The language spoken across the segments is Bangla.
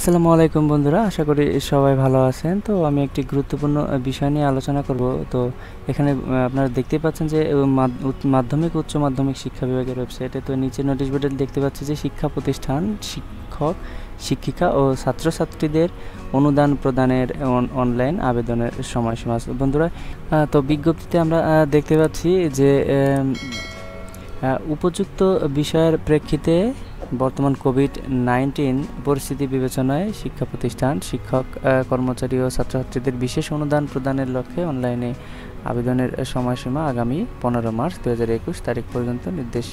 আসসালামু আলাইকুম বন্ধুরা, আশা করি সবাই ভালো আছেন তো আমি একটি গুরুত্বপূর্ণ বিষয় নিয়ে আলোচনা করব তো এখানে আপনারা দেখতে পাচ্ছেন যে মাধ্যমিক, উচ্চ মাধ্যমিক শিক্ষা বিভাগের ওয়েবসাইটে, তো নিচে নোটিশ বোর্ডে দেখতে পাচ্ছি যে, শিক্ষা প্রতিষ্ঠান, শিক্ষক, শিক্ষিকা ও ছাত্রছাত্রীদের অনুদান প্রদানের অনলাইন আবেদনের সময়সীমা। বন্ধুরা তো বিজ্ঞপ্তিতে আমরা দেখতে পাচ্ছি যে উপযুক্ত বিষয়ের প্রেক্ষিতে বর্তমান কোভিড নাইন্টিন পরিস্থিতি বিবেচনায় শিক্ষা প্রতিষ্ঠান, শিক্ষক কর্মচারী ও ছাত্রছাত্রীদের বিশেষ অনুদান প্রদানের লক্ষ্যে অনলাইনে আবেদনের সময়সীমা আগামী পনেরো মার্চ দু হাজার একুশ তারিখ পর্যন্ত নির্দেশ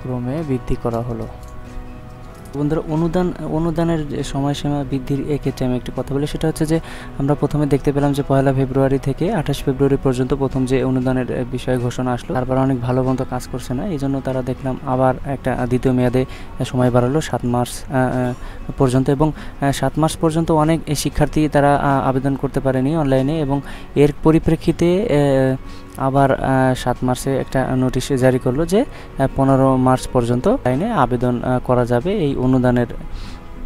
ক্রমে বৃদ্ধি করা হলো। বন্ধুরা, অনুদান, অনুদানের যে সময়সীমা বৃদ্ধির এক্ষেত্রে আমি একটি কথা বলি, সেটা হচ্ছে যে আমরা প্রথমে দেখতে পেলাম যে পয়লা ফেব্রুয়ারি থেকে আঠাশ ফেব্রুয়ারি পর্যন্ত প্রথম যে অনুদানের বিষয়ে ঘোষণা আসলো, তারপর অনেক ভালো মতো কাজ করছে না এই জন্য তারা দেখলাম আবার একটা দ্বিতীয় মেয়াদে সময় বাড়ালো, সাত মার্চ পর্যন্ত, এবং সাত মার্চ পর্যন্ত অনেক শিক্ষার্থী তারা আবেদন করতে পারেনি অনলাইনে, এবং এর পরিপ্রেক্ষিতে আবার সাত মার্চে একটা নোটিশ জারি করল যে পনেরো মার্চ পর্যন্ত লাইনে আবেদন করা যাবে এই অনুদানের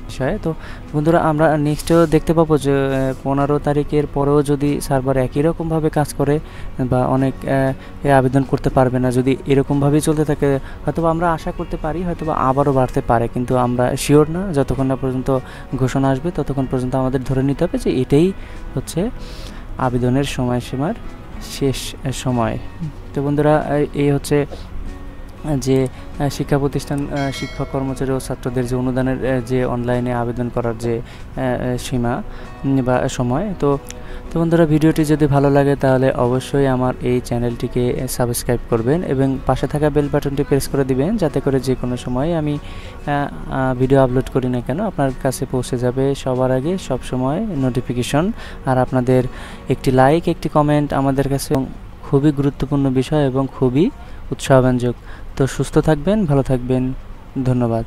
বিষয়ে। তো বন্ধুরা, আমরা নেক্সটেও দেখতে পাবো যে পনেরো তারিখের পরেও যদি সার্ভার একই রকমভাবে কাজ করে বা অনেক আবেদন করতে পারবে না, যদি এরকমভাবেই চলতে থাকে, হয়তোবা আমরা আশা করতে পারি, হয়তোবা আবারও বাড়তে পারে। কিন্তু আমরা শিওর না, যতক্ষণ না পর্যন্ত ঘোষণা আসবে, ততক্ষণ পর্যন্ত আমাদের ধরে নিতে হবে যে, এটাই হচ্ছে আবেদনের সময়সীমার শেষ সময়। তো বন্ধুরা এই- হচ্ছে যে শিক্ষা প্রতিষ্ঠান শিক্ষক কর্মচারী ও ছাত্রদের যে অনুদানের যে অনলাইনে আবেদন করার যে সীমা বা সময়, তো তো বন্ধুরা ভিডিওটি যদি ভালো লাগে তাহলে অবশ্যই আমার এই চ্যানেলটিকে সাবস্ক্রাইব করবেন এবং পাশে থাকা বেল বাটনটি প্রেস করে দিবেন যাতে করে যে কোনো সময় আমি ভিডিও আপলোড করি না কেন আপনার কাছে পৌঁছে যাবে সবার আগে সব সময় নোটিফিকেশন আর আপনাদের একটি লাইক একটি কমেন্ট আমাদের কাছে খুবই গুরুত্বপূর্ণ বিষয় এবং খুবই উৎসাহব্যঞ্জক। তো সুস্থ থাকবেন ভালো থাকবেন। ধন্যবাদ।